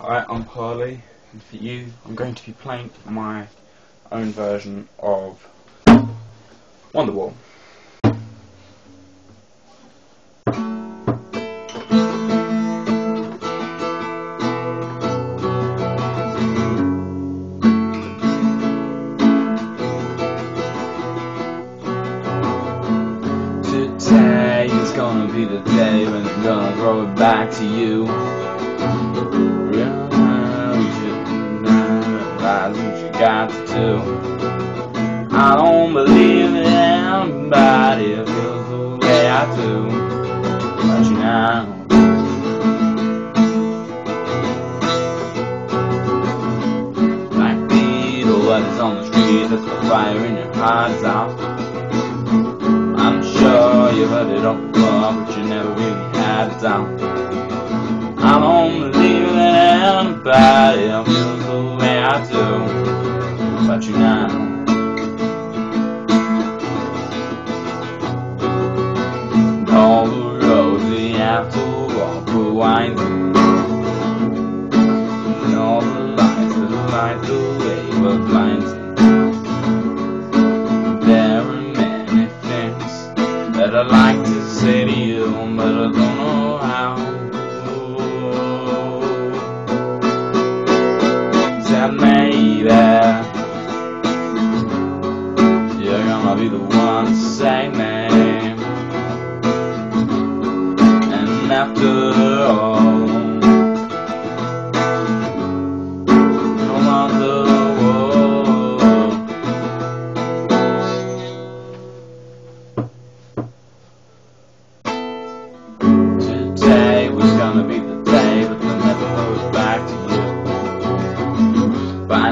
Hi, I'm Harley, and for you, I'm going to be playing my own version of Wonderwall. Today is gonna be the day when I'm gonna throw it back to you. Got to do. I don't believe that anybody feels the way I do. But you now. Like beetle that is on the street, that's the fire in your heart is out. I'm sure you've heard it all before, but you never really had it down. I don't believe that anybody feels the way I do And all the roads we have to walk will wind through. And all the lights that light the way we're blind. There are many things that I'd like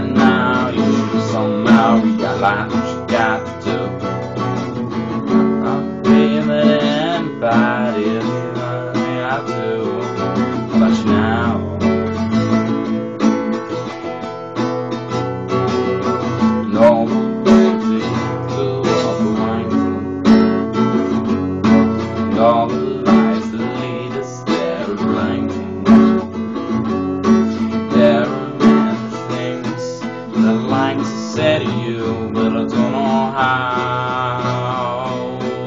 Manaus, São não e Galardos, Gato. I'd like to say to you, but I don't know how.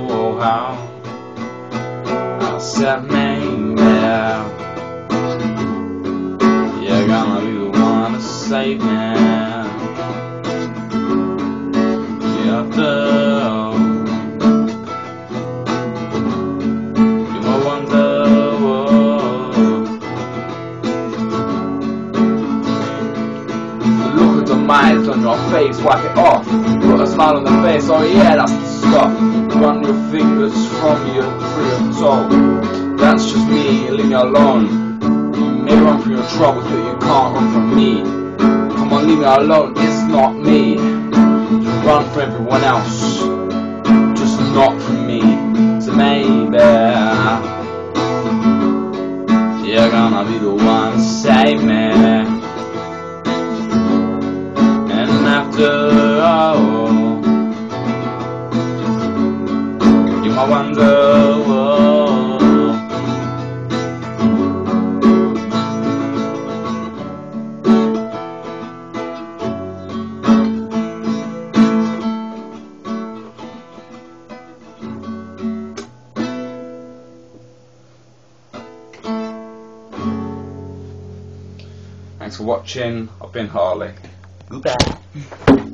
Oh, how. I said maybe you're gonna be the one to save me. Yeah, Miles on your face, wipe it off. Put a smile on the face, oh yeah, that's the stuff. Run your fingers from your through your toe. That's just me, leave me alone. You may run from your troubles, but you can't run from me. Come on, leave me alone, it's not me. Just run from everyone else, just not from me. So maybe You're gonna be the one to Thanks for watching. I've been Harley. Goodbye.